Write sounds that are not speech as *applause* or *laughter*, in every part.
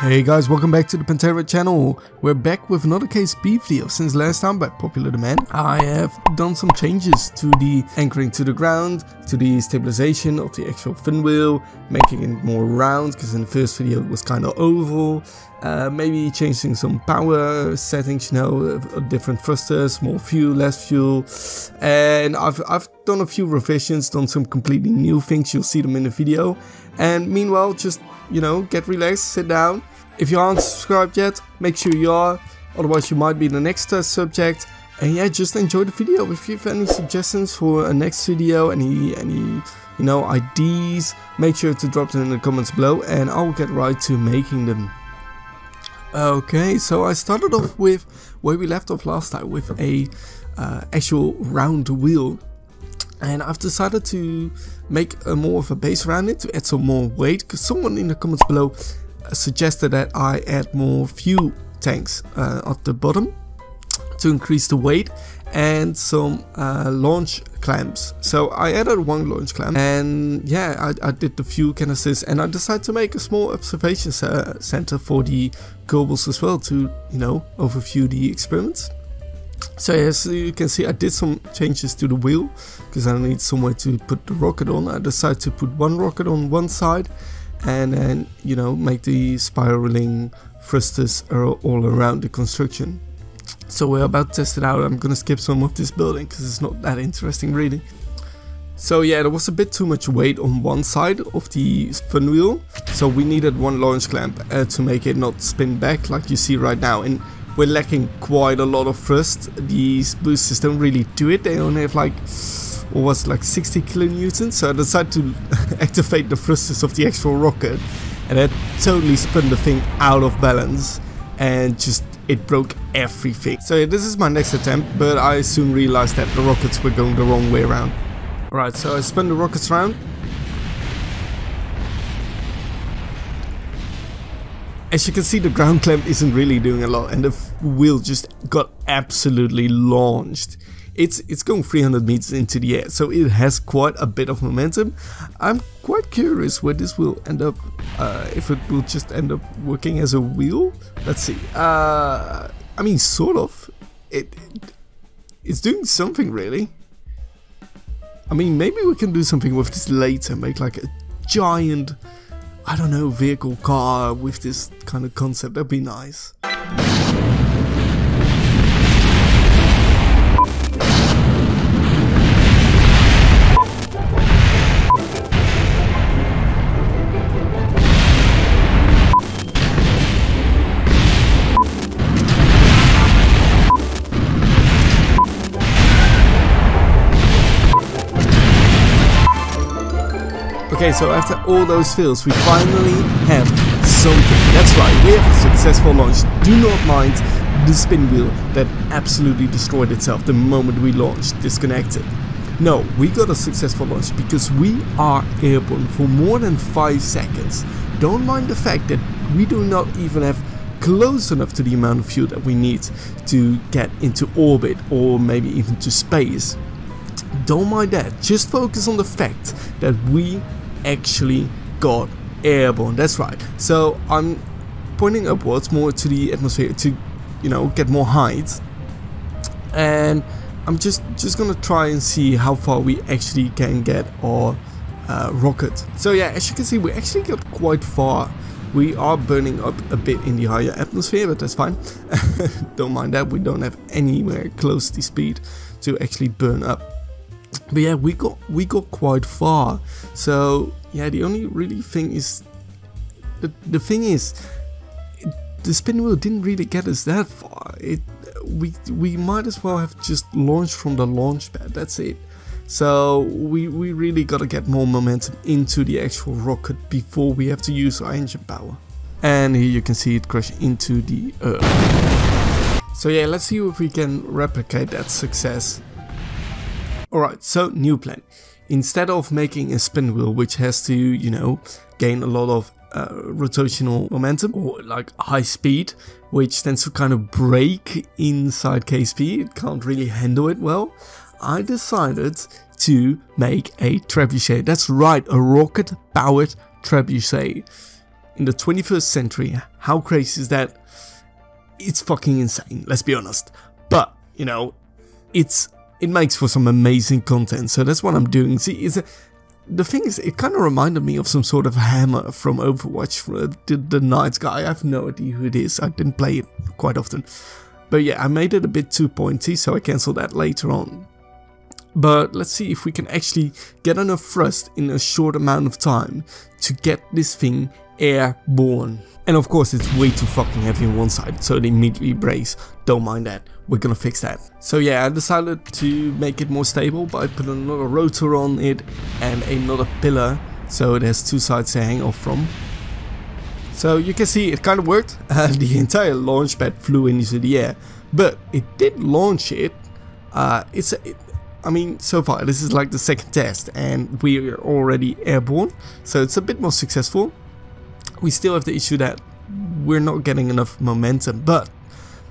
Hey guys, welcome back to the Panthera channel. We're back with another KSP video. Since last time, by popular demand, I have done some changes to the anchoring to the ground, to the stabilization of the actual fin wheel, making it more round, because in the first video it was kind of oval. Uh, maybe changing some power settings, you know, different thrusters, more fuel, less fuel. And I've, I've done a few revisions, done some completely new things, you'll see them in the video. And meanwhile, just you know, get relaxed, sit down. If you aren't subscribed yet, make sure you are, otherwise you might be the next uh, subject. And yeah, just enjoy the video. If you have any suggestions for a next video, any, any, you know, ideas, make sure to drop them in the comments below and I'll get right to making them. Okay, so I started off with where we left off last time with a uh, actual round wheel and I've decided to make a more of a base around it to add some more weight because someone in the comments below uh, suggested that I add more fuel tanks uh, at the bottom to increase the weight and some uh, launch clamps. So I added one launch clamp and yeah, I, I did the fuel canisters and I decided to make a small observation center for the Kerbals as well to, you know, overview the experiments. So as you can see I did some changes to the wheel because I need somewhere to put the rocket on. I decided to put one rocket on one side and then you know make the spiraling thrusters all around the construction. So we're about to test it out. I'm gonna skip some of this building because it's not that interesting really. So yeah, there was a bit too much weight on one side of the fin wheel. So we needed one launch clamp uh, to make it not spin back like you see right now. And we're lacking quite a lot of thrust. These boosters don't really do it. They only have like, what was like 60 kilonewtons. So I decided to *laughs* activate the thrusters of the actual rocket. And that totally spun the thing out of balance. And just, it broke everything. So this is my next attempt. But I soon realized that the rockets were going the wrong way around. Alright, so I spun the rockets around. As you can see the ground clamp isn't really doing a lot and the wheel just got absolutely launched. It's, it's going 300 meters into the air, so it has quite a bit of momentum. I'm quite curious where this will end up, uh, if it will just end up working as a wheel. Let's see. Uh, I mean, sort of. It, it, it's doing something really. I mean, maybe we can do something with this later, make like a giant I don't know, vehicle car with this kind of concept. That'd be nice. Okay, so after all those fails, we finally have something. That's right, we have a successful launch. Do not mind the spin wheel that absolutely destroyed itself the moment we launched, disconnected. No, we got a successful launch because we are airborne for more than 5 seconds. Don't mind the fact that we do not even have close enough to the amount of fuel that we need to get into orbit or maybe even to space. Don't mind that, just focus on the fact that we actually got airborne. That's right. So I'm pointing upwards more to the atmosphere to, you know, get more height. And I'm just just gonna try and see how far we actually can get our uh, rocket. So yeah, as you can see, we actually got quite far. We are burning up a bit in the higher atmosphere, but that's fine. *laughs* don't mind that. We don't have anywhere close the speed to actually burn up but yeah we got we got quite far. So yeah the only really thing is the, the thing is the spin wheel didn't really get us that far. It we we might as well have just launched from the launch pad. That's it. So we we really gotta get more momentum into the actual rocket before we have to use our engine power. And here you can see it crash into the earth. So yeah let's see if we can replicate that success Alright, so new plan. Instead of making a spin wheel which has to, you know, gain a lot of uh, rotational momentum or like high speed, which tends to kind of break inside KSP, it can't really handle it well, I decided to make a trebuchet. That's right, a rocket powered trebuchet. in the 21st century. How crazy is that? It's fucking insane, let's be honest. But, you know, it's it makes for some amazing content, so that's what I'm doing. See, it's a, the thing is, it kind of reminded me of some sort of hammer from Overwatch, uh, the, the Knight guy. I have no idea who it is, I didn't play it quite often. But yeah, I made it a bit too pointy, so I cancelled that later on. But let's see if we can actually get enough thrust in a short amount of time to get this thing airborne. And of course it's way too fucking heavy on one side, so it immediately breaks. Don't mind that, we're gonna fix that. So yeah, I decided to make it more stable by putting another rotor on it and another pillar, so it has two sides to hang off from. So you can see it kind of worked, *laughs* uh, the entire launch pad flew into the air, but it did launch it. Uh, it's a, it, I mean, so far this is like the second test and we are already airborne, so it's a bit more successful. We still have the issue that we're not getting enough momentum, but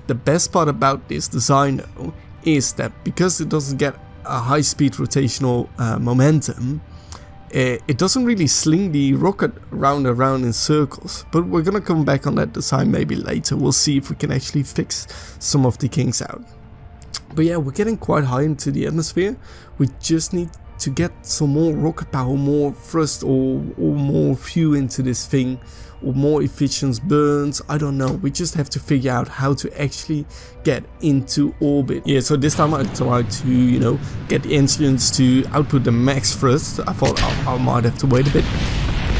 the best part about this design though is that because it doesn't get a high speed rotational uh, momentum, uh, it doesn't really sling the rocket round and round in circles, but we're gonna come back on that design maybe later. We'll see if we can actually fix some of the kinks out. But yeah, we're getting quite high into the atmosphere. We just need to get some more rocket power, more thrust or, or more fuel into this thing or more efficient burns, I don't know, we just have to figure out how to actually get into orbit. Yeah, so this time I tried to, you know, get the engines to output the max thrust. I thought I, I might have to wait a bit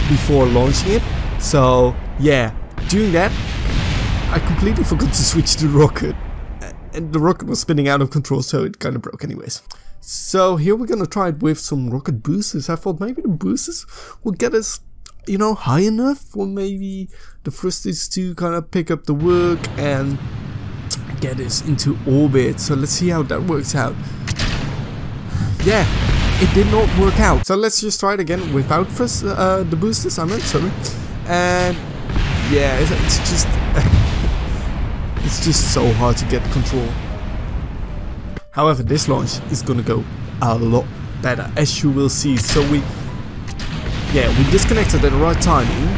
before launching it. So yeah, doing that, I completely forgot to switch the rocket and the rocket was spinning out of control so it kind of broke anyways. So here we're gonna try it with some rocket boosters. I thought maybe the boosters will get us, you know, high enough for maybe the thrusters to kind of pick up the work and get us into orbit. So let's see how that works out. Yeah, it did not work out. So let's just try it again without thrust, uh, the boosters, I meant, sorry. And yeah, it's, it's just... *laughs* It's just so hard to get control. However, this launch is gonna go a lot better, as you will see. So we, yeah, we disconnected at the right timing.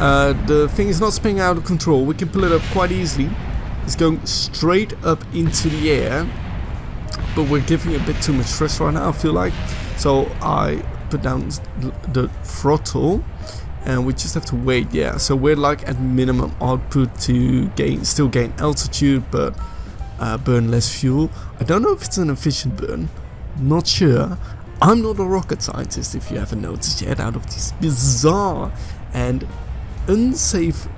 Uh, the thing is not spinning out of control. We can pull it up quite easily. It's going straight up into the air, but we're giving a bit too much thrust right now. I feel like, so I put down the throttle and we just have to wait yeah. So we're like at minimum output to gain still gain altitude but uh, burn less fuel. I don't know if it's an efficient burn. Not sure. I'm not a rocket scientist if you haven't noticed yet out of these bizarre and unsafe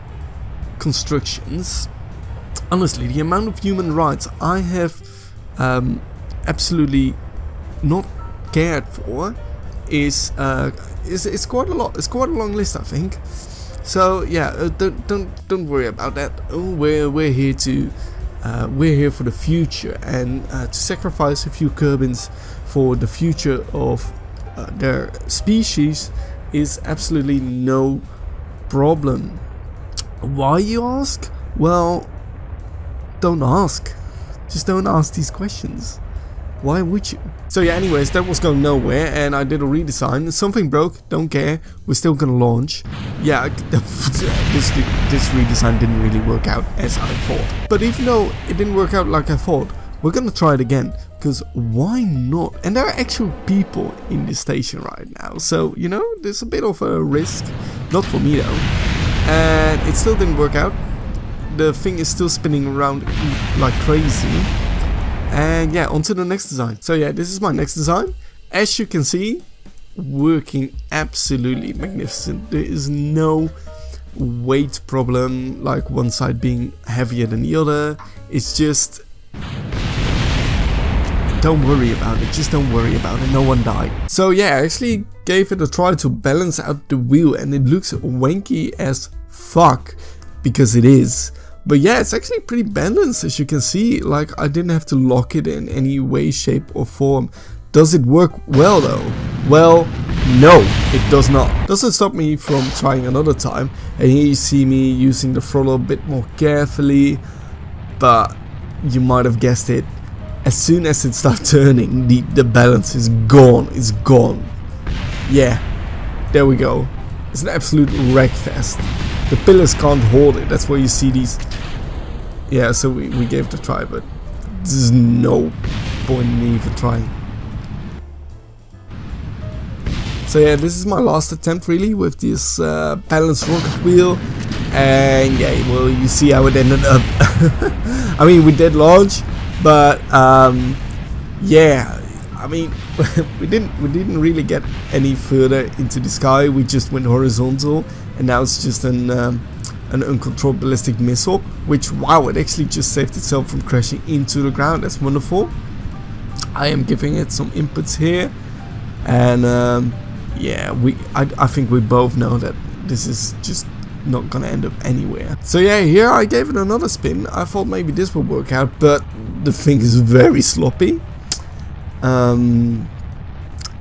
constructions. Honestly the amount of human rights I have um, absolutely not cared for is uh, is it's quite a lot. It's quite a long list, I think. So yeah, uh, don't don't don't worry about that. Oh, we're we're here to uh, we're here for the future and uh, to sacrifice a few Kerbins for the future of uh, their species is absolutely no problem. Why you ask? Well, don't ask. Just don't ask these questions. Why would you? So yeah, anyways, that was going nowhere and I did a redesign. Something broke, don't care. We're still gonna launch. Yeah, *laughs* this, this redesign didn't really work out as I thought. But even though it didn't work out like I thought, we're gonna try it again. Because why not? And there are actual people in this station right now. So, you know, there's a bit of a risk. Not for me though. And it still didn't work out. The thing is still spinning around like crazy. And yeah, on to the next design. So yeah, this is my next design. As you can see, working absolutely magnificent. There is no weight problem, like one side being heavier than the other. It's just... Don't worry about it, just don't worry about it, no one died. So yeah, I actually gave it a try to balance out the wheel and it looks wanky as fuck, because it is. But yeah, it's actually pretty balanced as you can see, like I didn't have to lock it in any way, shape or form. Does it work well though? Well, no, it does not. Doesn't stop me from trying another time. And here you see me using the throttle a bit more carefully, but you might have guessed it. As soon as it starts *laughs* turning, the, the balance is gone, it's gone. Yeah, there we go. It's an absolute wreck fest. the pillars can't hold it. That's why you see these. Yeah, so we, we gave it a try, but there's no point in even trying. So yeah, this is my last attempt really with this uh, balanced rocket wheel. And yeah, well, you see how it ended up. *laughs* I mean, we did launch, but um, yeah, I mean, *laughs* we didn't we didn't really get any further into the sky. We just went horizontal, and now it's just an um, an uncontrolled ballistic missile. Which wow, it actually just saved itself from crashing into the ground. That's wonderful. I am giving it some inputs here, and um, yeah, we I, I think we both know that this is just not gonna end up anywhere. So yeah, here I gave it another spin. I thought maybe this would work out, but the thing is very sloppy. Um,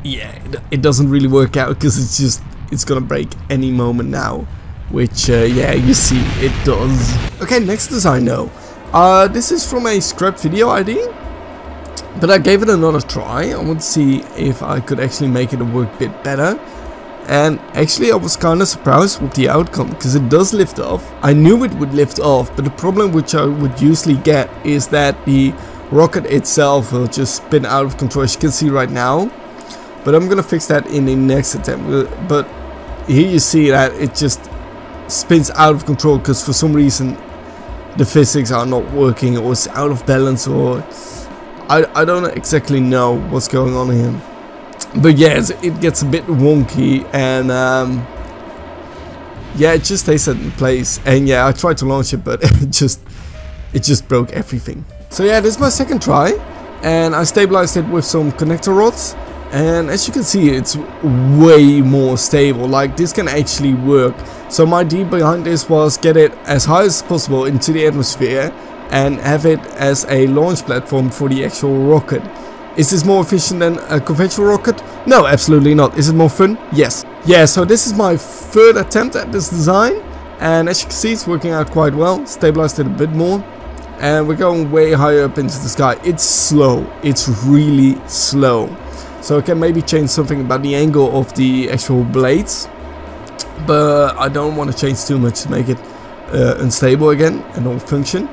yeah, it, it doesn't really work out because it's just it's gonna break any moment now. Which uh, yeah, you see it does. Okay, next design though. Uh, this is from a scrap video ID. But I gave it another try. I want to see if I could actually make it work a bit better. And actually I was kind of surprised with the outcome because it does lift off. I knew it would lift off, but the problem which I would usually get is that the rocket itself will just spin out of control as you can see right now. But I'm gonna fix that in the next attempt. But here you see that it just spins out of control because for some reason the physics are not working or it's out of balance or I, I don't exactly know what's going on here. But yeah, it gets a bit wonky and um, yeah, it just stays in place. And yeah, I tried to launch it, but *laughs* it just it just broke everything. So yeah, this is my second try, and I stabilized it with some connector rods. And as you can see, it's way more stable. Like this can actually work. So my idea behind this was get it as high as possible into the atmosphere and have it as a launch platform for the actual rocket. Is this more efficient than a conventional rocket? No, absolutely not. Is it more fun? Yes. Yeah, so this is my third attempt at this design. And as you can see, it's working out quite well. Stabilized it a bit more. And we're going way higher up into the sky. It's slow. It's really slow. So I can maybe change something about the angle of the actual blades. But I don't want to change too much to make it uh, unstable again and not function.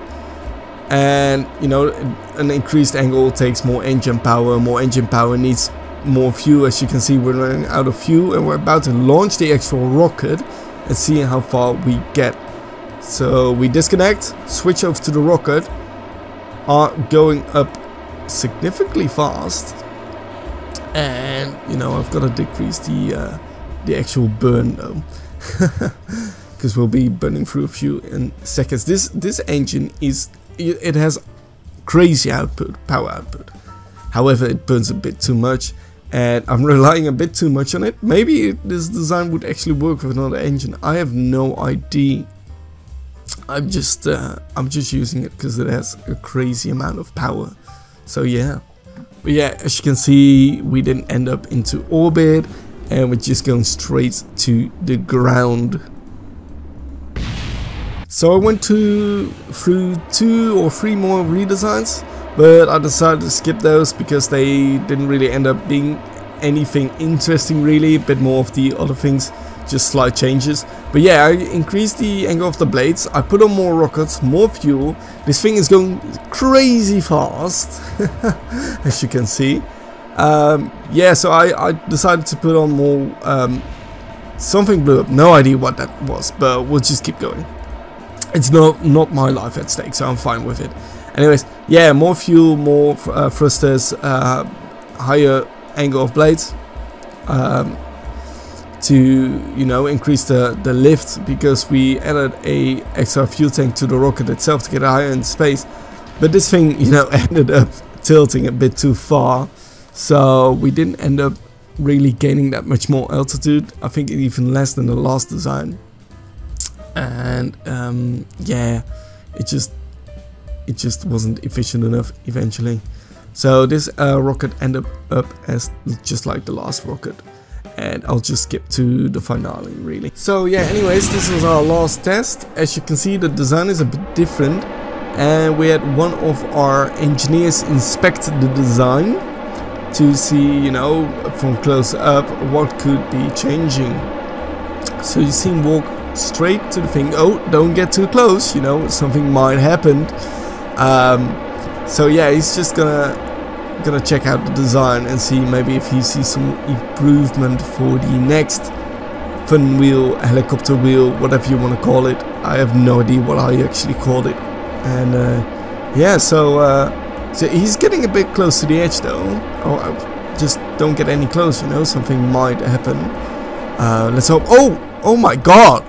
And you know an increased angle takes more engine power. More engine power needs more fuel as you can see we're running out of fuel and we're about to launch the actual rocket and see how far we get. So we disconnect switch over to the rocket are going up significantly fast and you know I've got to decrease the uh, the actual burn though *laughs* because we'll be burning through a few in seconds this this engine is it has crazy output, power output. However, it burns a bit too much and I'm *laughs* relying a bit too much on it. Maybe this design would actually work with another engine. I have no idea. I'm just uh, I'm just using it because it has a crazy amount of power. So yeah. But yeah, as you can see, we didn't end up into orbit and we're just going straight to the ground. So I went to through two or three more redesigns, but I decided to skip those because they didn't really end up being anything interesting really, a bit more of the other things, just slight changes. But yeah, I increased the angle of the blades, I put on more rockets, more fuel, this thing is going crazy fast, *laughs* as you can see. Um, yeah, so I, I, decided to put on more, um, something blew up, no idea what that was, but we'll just keep going. It's not not my life at stake, so I'm fine with it. Anyways, yeah, more fuel, more uh, thrusters, uh, higher angle of blades. Um, to you know increase the the lift because we added a extra fuel tank to the rocket itself to get higher in space. But this thing, you know, *laughs* ended up tilting a bit too far, so we didn't end up really gaining that much more altitude. I think even less than the last design and um, yeah it just it just wasn't efficient enough eventually so this uh, rocket ended up as just like the last rocket and I'll just skip to the finale really so yeah anyways this was our last test as you can see the design is a bit different and we had one of our engineers inspect the design to see you know from close up what could be changing so you see him walk straight to the thing. Oh, don't get too close, you know, something might happen. Um, so yeah, he's just gonna gonna check out the design and see maybe if he sees some improvement for the next fun wheel, helicopter wheel, whatever you want to call it. I have no idea what I actually called it. And uh, yeah, so uh, so he's getting a bit close to the edge though. Oh, just don't get any close, you know, something might happen. Uh, let's hope. Oh, oh my God!